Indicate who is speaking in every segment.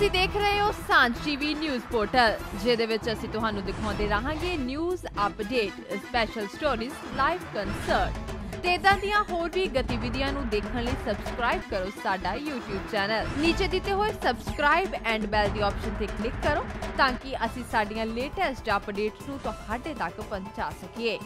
Speaker 1: ਤੁਸੀਂ ਦੇਖ ਰਹੇ ਹੋ ਸਾਂਝ ਟੀਵੀ ਨਿਊਜ਼ ਪੋਰਟਲ, ਜਿਹਦੇ ਵਿੱਚ ਅਸੀਂ ਤੁਹਾਨੂੰ ਦਿਖਾਉਂਦੇ ਰਹਾਂਗੇ news update special stories live concert ਤੇ ਇਦਾਂ ਦੀਆਂ ਹੋਰ ਵੀ ਗਤੀਵਿਧੀਆਂ ਨੂੰ ਦੇਖਣ ਲਈ ਸਬਸਕ੍ਰਾਈਬ ਕਰੋ ਸਾਡਾ YouTube ਚੈਨਲ ਨੀਚੇ ਦਿੱਤੇ ਹੋਏ ਸਬਸਕ੍ਰਾਈਬ ਐਂਡ ਬੈਲ ਦੀ ਆਪਸ਼ਨ ਤੇ ਕਲਿੱਕ ਕਰੋ ਤਾਂ ਕਿ ਅਸੀਂ ਸਾਡੀਆਂ ਲੇਟੈਸਟ ਅਪਡੇਟਸ ਨੂੰ ਤੁਹਾਡੇ ਤੱਕ ਪਹੁੰਚਾ ਸਕੀਏ।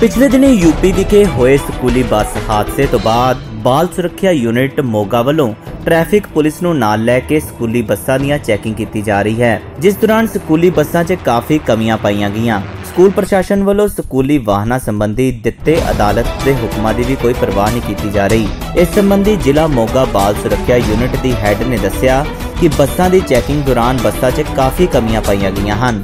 Speaker 2: ਪਿਛਲੇ ਦਿਨੀ ਯੂਪੀ ਵਿਖੇ ਹੋਏ ਸਕੂਲੀ ਬੱਸ ਹਾਦਸੇ ਤੋਂ ਬਾਅਦ ਬਾਲ ਸੁਰੱਖਿਆ ਯੂਨਿਟ ਮੋਗਾ ਵੱਲੋਂ ਟ੍ਰੈਫਿਕ ਪੁਲਿਸ ਨੂੰ ਨਾਲ ਲੈ ਕੇ ਸਕੂਲੀ ਬੱਸਾਂ ਦੀਆਂ ਚੈਕਿੰਗ ਕੀਤੀ ਜਾ ਰਹੀ ਹੈ, ਜਿਸ ਦੌਰਾਨ ਸਕੂਲੀ ਬੱਸਾਂ 'ਚ ਕਾਫੀ ਕਮੀਆਂ ਪਾਈਆਂ ਗਈਆਂ। ਸਕੂਲ ਪ੍ਰਸ਼ਾਸਨ ਵੱਲੋਂ ਸਕੂਲੀ ਵਾਹਨਾਂ ਸੰਬੰਧੀ ਦਿੱਤੇ ਅਦਾਲਤ ਦੇ ਹੁਕਮਾਂ ਦੀ ਵੀ ਕੋਈ ਪਰਵਾਹ ਨਹੀਂ ਕੀਤੀ ਜਾ ਰਹੀ। ਇਸ ਸੰਬੰਧੀ ਜ਼ਿਲ੍ਹਾ ਮੋਗਾ ਬਾਲ ਸੁਰੱਖਿਆ ਯੂਨਿਟ ਦੀ ਹੈੱਡ ਨੇ ਦੱਸਿਆ ਕਿ ਬੱਸਾਂ ਦੀ ਚੈਕਿੰਗ ਦੌਰਾਨ ਬੱਸਾਂ 'ਚ ਕਾਫੀ ਕਮੀਆਂ ਪਾਈਆਂ ਗਈਆਂ ਹਨ।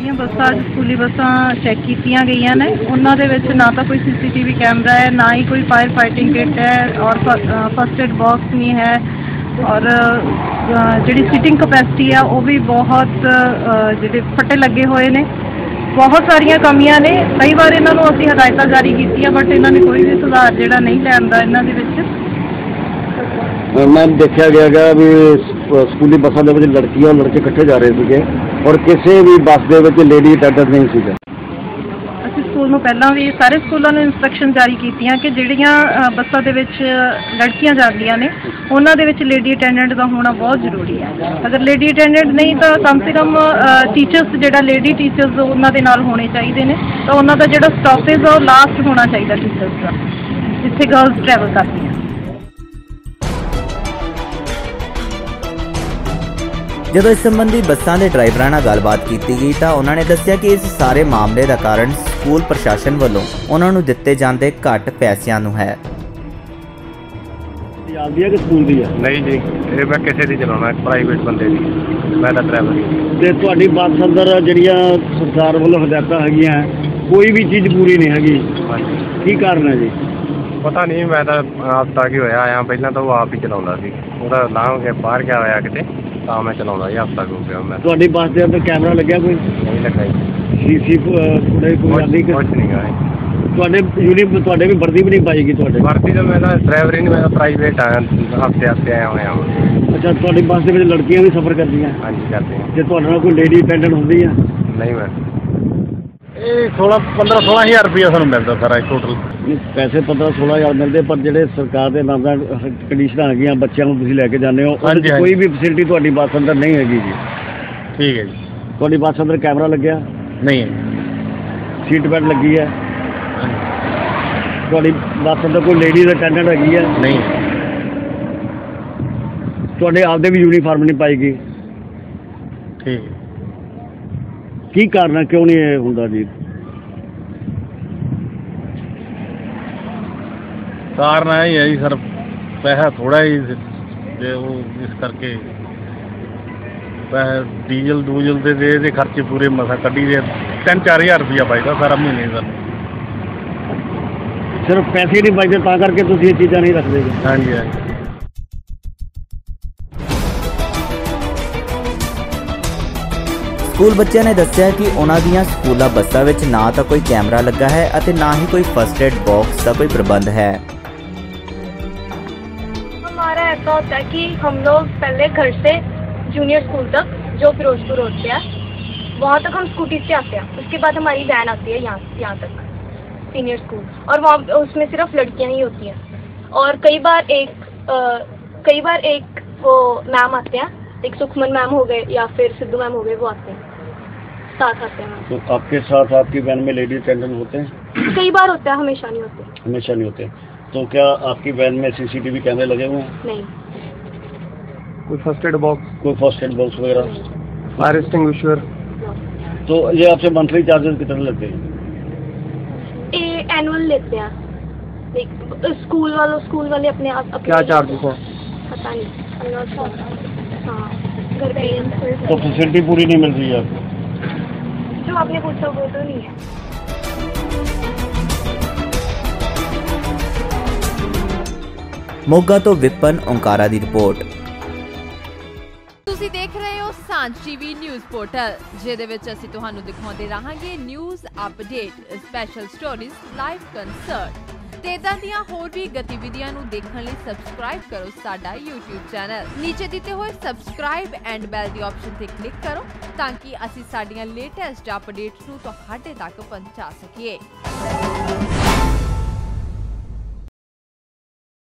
Speaker 3: ਜਿਹੜੀਆਂ ਬੱਸਾਂ ਅੱਜ ਸਕੂਲੀ ਬੱਸਾਂ ਚੈੱਕ ਕੀਤੀਆਂ ਗਈਆਂ ਨੇ। ਉਹਨਾਂ ਦੇ ਵਿੱਚ ਨਾ ਤਾਂ ਕੋਈ ਸੀਸੀਟੀਵੀ ਕੈਮਰਾ ਹੈ, ਨਾ ਹੀ ਕੋਈ ਫਾਇਰ ਫਾਈਟਿੰਗ ਕਿੱਟ ਹੈ ਔਰ ਫਸਟ ਏਡ ਬਾਕਸ ਨਹੀਂ ਹੈ। ਔਰ ਜਿਹੜੀ ਸੀਟਿੰਗ ਕਪੈਸਿਟੀ ਆ, ਉਹ ਵੀ ਬਹੁਤ ਜਿਹੜੇ ਫਟੇ ਲੱਗੇ ਹੋਏ ਨੇ। ਬਹੁਤ ਸਾਰੀਆਂ ਕਮੀਆਂ ਨੇ। ਕਈ ਵਾਰ ਇਹਨਾਂ ਨੂੰ ਅਸੀਂ ਹਦਾਇਤਾਂ ਜਾਰੀ ਕੀਤੀਆਂ ਬਟ ਇਹਨਾਂ ਨੇ ਕੋਈ ਵੀ ਸੁਧਾਰ ਜਿਹੜਾ ਨਹੀਂ ਲਿਆਂਦਾ ਇਹਨਾਂ ਦੇ ਵਿੱਚ।
Speaker 4: ਮੈਂ ਦੇਖਿਆ ਗਿਆ ਵੀ ਸਕੂਲੀ ਬੱਸਾਂ ਦੇ ਵਿੱਚ ਲੜਕੀਆਂ ਔਰ ਲੜਕੇ ਇਕੱਠੇ ਜਾ ਰਹੇ ਸੀਗੇ। ਔਰ ਕਿਸੇ ਵੀ ਬੱਸ ਦੇ ਵਿੱਚ ਲੇਡੀ ਅਟੈਂਡੈਂਟ ਨਹੀਂ ਸੀਗਾ
Speaker 3: ਅਸੀਂ ਸਕੂਲ ਨੂੰ ਪਹਿਲਾਂ ਵੀ ਸਾਰੇ ਸਕੂਲਾਂ ਨੂੰ ਇਨਸਟਰਕਸ਼ਨ ਜਾਰੀ ਕੀਤੀਆਂ ਕਿ ਜਿਹੜੀਆਂ ਅ, ਬੱਸਾਂ ਦੇ ਵਿੱਚ ਲੜਕੀਆਂ ਜਾਂਦੀਆਂ ਨੇ ਉਹਨਾਂ ਦੇ ਵਿੱਚ ਲੇਡੀ ਅਟੈਂਡੈਂਟ ਦਾ ਹੋਣਾ ਬਹੁਤ ਜ਼ਰੂਰੀ ਹੈ। ਅਗਰ ਲੇਡੀ ਅਟੈਂਡੈਂਟ ਨਹੀਂ ਤਾਂ ਕਮ ਸੇ ਕਮ ਟੀਚਰਸ ਜਿਹੜਾ ਲੇਡੀ ਟੀਚਰਸ ਉਹਨਾਂ ਦੇ ਨਾਲ ਹੋਣੇ ਚਾਹੀਦੇ ਨੇ। ਤਾਂ ਉਹਨਾਂ ਦਾ ਜਿਹੜਾ ਸਟਾਪੇਜ ਆ ਉਹ ਲਾਸਟ ਹੋਣਾ ਚਾਹੀਦਾ ਟੀਚਰਸ ਦਾ ਜਿੱਥੇ ਗਰਲਸ ਟਰੈਵਲ ਕਰਦੀਆਂ
Speaker 2: ਜਦੋਂ ਇਸ ਸੰਬੰਧੀ ਬੱਸਾਂ ਦੇ ਡਰਾਈਵਰਾਂ ਨਾਲ ਗੱਲਬਾਤ ਕੀਤੀ ਗਈ ਤਾਂ ਉਹਨਾਂ ਨੇ ਦੱਸਿਆ ਕਿ ਇਸ ਸਾਰੇ ਮਾਮਲੇ ਦਾ ਕਾਰਨ ਸਕੂਲ ਪ੍ਰਸ਼ਾਸਨ ਵੱਲੋਂ ਉਹਨਾਂ ਨੂੰ ਦਿੱਤੇ ਜਾਂਦੇ ਘੱਟ ਪੈਸਿਆਂ ਨੂੰ ਹੈ।
Speaker 4: ਆਪਦੀ ਹੈ ਕਿ ਸਕੂਲ ਦੀ ਹੈ?
Speaker 5: ਨਹੀਂ ਜੀ ਇਹ ਮੈਂ ਕਿਸੇ ਦੀ ਚਲਾਉਣਾ ਪ੍ਰਾਈਵੇਟ ਬੰਦੇ ਦੀ। ਮੈਂ ਤਾਂ ਡਰਾਈਵਰ ਹੀ
Speaker 4: ਤੇ ਤੁਹਾਡੀ ਬੱਸ ਅੰਦਰ ਜਿਹੜੀਆਂ ਸਰਕਾਰ ਵੱਲੋਂ ਹਦਾਇਤਾਂ ਹੈਗੀਆਂ ਕੋਈ ਵੀ ਚੀਜ਼ ਪੂਰੀ ਨਹੀਂ ਹੈਗੀ। ਕੀ ਕਾਰਨ ਹੈ ਜੀ?
Speaker 5: ਪਤਾ ਨਹੀਂ ਮੈਂ ਤਾਂ ਹਫਤਾ ਕੀ ਹੋਇਆ ਆਇਆ ਪਹਿਲਾਂ ਤਾਂ ਉਹ ਆਪ ਹੀ ਚਲਾਉਂਦਾ ਸੀ। ਉਹਦਾ ਲਾਂਘ ਕੇ ਬਾਹਰ ਗਿਆ ਹੋਇਆ ਕਿਤੇ। ਤਾਂ ਮੈਂ ਚਲਾਉਂਦਾ ਸੀ ਹਫਤਾ ਕੁ ਹੋ ਗਿਆ ਮੈਂ।
Speaker 4: ਤੁਹਾਡੀ ਬੱਸ ਦੇ ਅੰਦਰ ਕੈਮਰਾ ਲੱਗਿਆ ਕੋਈ?
Speaker 5: ਨਹੀਂ ਲੱਗਾ ਜੀ।
Speaker 4: ਸੀਸੀ ਕੋਈ ਆਂਦੀ ਕਿ
Speaker 5: ਕੁਛ ਨਹੀਂ ਗਾ
Speaker 4: ਤੁਹਾਡੇ ਯੂਨੀਫਾਰਮ ਤੁਹਾਡੇ ਵੀ ਵਰਦੀ ਵੀ ਨਹੀਂ ਪਾਏਗੀ ਤੁਹਾਡੇ?
Speaker 5: ਵਰਤੀ ਤਾਂ ਮੈਂ ਤਾਂ ਡਰਾਈਵਰ ਹੀ ਨਹੀਂ ਮੈਂ ਤਾਂ ਪ੍ਰਾਈਵੇਟ ਆਇਆ ਹਫ਼ਤੇ ਹਫ਼ਤੇ ਆਇਆ ਹੋਇਆ ਹਾਂ
Speaker 4: ਅੱਛਾ ਤੁਹਾਡੀ ਬੱਸ ਦੇ ਵਿੱਚ ਲੜਕੀਆਂ ਵੀ ਸਫ਼ਰ ਕਰਦੀਆਂ?
Speaker 5: ਹਾਂਜੀ ਕਰਦੇ ਹਾਂ
Speaker 4: ਜੇ ਤੁਹਾਡੇ ਨਾਲ ਕੋਈ ਲੇਡੀ ਅਟੈਂਡੈਂਟ ਹੁੰਦੀ ਆ?
Speaker 5: ਨਹੀਂ ਮੈਂ।
Speaker 6: ਇਹ 16 15 16000 ਰੁਪਇਆ ਸਾਨੂੰ ਮਿਲਦਾ ਸਾਰਾ ਟੋਟਲ
Speaker 4: ਨਹੀਂ, ਪੈਸੇ 15 16000 ਮਿਲਦੇ ਪਰ ਜਿਹੜੇ ਸਰਕਾਰ ਦੇ ਨਾਮ ਦਾ ਕੰਡੀਸ਼ਨਾਂ ਹੈਗੀਆਂ ਬੱਚਿਆਂ ਨੂੰ ਤੁਸੀਂ ਲੈ ਕੇ ਜਾਂਦੇ ਹੋ ਉਹਦੇ
Speaker 6: ਹਾਂਜੀ,
Speaker 4: ਵਿੱਚ
Speaker 6: ਹਾਂਜੀ।
Speaker 4: ਕੋਈ ਵੀ ਫੈਸਿਲਿਟੀ ਤੁਹਾਡੀ ਬੱਸ ਅੰਦਰ ਨਹੀਂ ਹੈਗੀ ਜੀ।
Speaker 6: ਠੀਕ ਹੈ ਜੀ।
Speaker 4: ਤੁਹਾਡੀ ਬੱਸ ਅੰਦਰ ਕੈਮਰਾ ਲੱਗਿਆ?
Speaker 6: ਨਹੀਂ।
Speaker 4: ਸੀਟ ਬੈਲਟ ਲੱਗੀ ਹੈ? ਤੁਹਾਡੀ ਬੱਸ ਅੰਦਰ ਕੋਈ ਲੇਡੀਜ਼ ਅਟੈਂਡੈਂਟ ਹੈਗੀ ਹੈ?
Speaker 6: ਨਹੀਂ।
Speaker 4: ਤੁਹਾਡੇ ਆਪਦੇ ਵੀ ਯੂਨੀਫਾਰਮ ਨਹੀਂ ਪਾਏਗੀ
Speaker 6: ਠੀਕ। ਹੈ
Speaker 4: ਕੀ ਕਾਰਨ ਹੈ? ਕਿਉਂ ਨਹੀਂ ਇਹ ਹੁੰਦਾ ਜੀ?
Speaker 6: ਕਾਰਨ ਇਹ ਹੀ ਹੈ ਜੀ ਸਰ ਪੈਸਾ ਥੋੜਾ ਹੀ ਤੇ ਉਹ ਇਸ ਕਰਕੇ ਪੈਸਾ ਡੀਜ਼ਲ ਡੂਜ਼ਲ ਦੇ ਦੇ ਦੇ ਖਰਚੇ ਪੂਰੇ ਮਸਾ ਕੱਢੀ ਦੇ 3-4000 ਰੁਪਇਆ ਬਚਦਾ ਸਾਰਾ ਮਹੀਨੇ ਦਾ।
Speaker 4: ਸਿਰਫ ਪੈਸੇ ਨਹੀਂ ਬਚਦੇ ਤਾਂ ਕਰਕੇ ਤੁਸੀਂ ਇਹ ਚੀਜ਼ਾਂ ਨਹੀਂ ਰੱਖਦੇ ਜੀ।
Speaker 6: ਹਾਂਜੀ ਹਾਂਜੀ।
Speaker 2: ਸਕੂਲ ਬੱਚਿਆਂ ਨੇ ਦੱਸਿਆ ਕਿ ਉਹਨਾਂ ਦੀਆਂ ਸਕੂਲਾਂ ਬੱਸਾਂ ਵਿੱਚ ਨਾ ਤਾਂ ਕੋਈ ਕੈਮਰਾ ਲੱਗਾ ਹੈ ਅਤੇ ਨਾ ਹੀ ਕੋਈ ਫਸਟ ਏਡ ਬਾਕਸ ਦਾ ਕੋਈ ਪ੍ਰਬੰਧ ਹੈ
Speaker 7: हमारा ऐसा होता है कि हम लोग पहले घर से जूनियर स्कूल तक जो फिरोजपुर रोड पे है वहाँ तक हम स्कूटी से आते हैं उसके बाद हमारी वैन आती है यहाँ यहाँ तक सीनियर स्कूल और वहाँ उसमें सिर्फ लड़कियाँ ही होती हैं और कई बार एक अ, कई बार एक वो मैम आते हैं एक सुखमन मैम हो गए या फिर सिद्धू मैम हो गए वो आते हैं साथ आते हैं
Speaker 4: तो आपके साथ आपकी वैन में लेडी अटेंडेंट होते हैं?
Speaker 7: कई बार होता है हमेशा नहीं होते।
Speaker 4: हमेशा नहीं होते। तो क्या आपकी वैन में सीसीटीवी कैमरे लगे हुए हैं?
Speaker 7: नहीं।
Speaker 5: कोई फ़र्स्ट एड बॉक्स
Speaker 4: कोई फ़र्स्ट एड बॉक्स वगैरह?
Speaker 5: फायर एक्सटिंग
Speaker 4: तो ये आपसे मंथली चार्जेस कितने लगते हैं?
Speaker 7: एनुअल लेते हैं। स्कूल वालों स्कूल वाले अपने आप अपने
Speaker 5: क्या चार्ज
Speaker 7: पता नहीं। हाँ, घर
Speaker 4: तो फैसिलिटी पूरी नहीं मिल रही है आपको?
Speaker 7: आपने पूछा वो तो नहीं है
Speaker 2: ਮੋਗਾ ਤੋਂ ਵਿਪਨ ਓੰਕਾਰਾ ਦੀ ਰਿਪੋਰਟ
Speaker 1: ਤੁਸੀਂ ਦੇਖ ਰਹੇ ਹੋ ਸਾਂਝ ਟੀਵੀ ਨਿਊਜ਼ ਪੋਰਟਲ ਜਿਹਦੇ ਵਿੱਚ ਅਸੀਂ ਤੁਹਾਨੂੰ ਦਿਖਾਉਂਦੇ ਰਹਾਂਗੇ news update special stories live concert ਤੇ ਇਦਾਂ ਦੀਆਂ ਹੋਰ ਵੀ ਗਤੀਵਿਧੀਆਂ ਨੂੰ ਦੇਖਣ ਲਈ ਸਬਸਕ੍ਰਾਈਬ ਕਰੋ ਸਾਡਾ YouTube ਚੈਨਲ ਨੀਚੇ ਦਿੱਤੇ ਹੋਏ ਸਬਸਕ੍ਰਾਈਬ ਐਂਡ ਬੈਲ ਦੀ ਆਪਸ਼ਨ ਤੇ ਕਲਿੱਕ ਕਰੋ ਤਾਂ ਕਿ ਅਸੀਂ ਸਾਡੀਆਂ ਲੇਟੈਸਟ ਅਪਡੇਟਸ ਨੂੰ ਤੁਹਾਡੇ ਤੱਕ ਪਹੁੰਚਾ ਸਕੀਏ।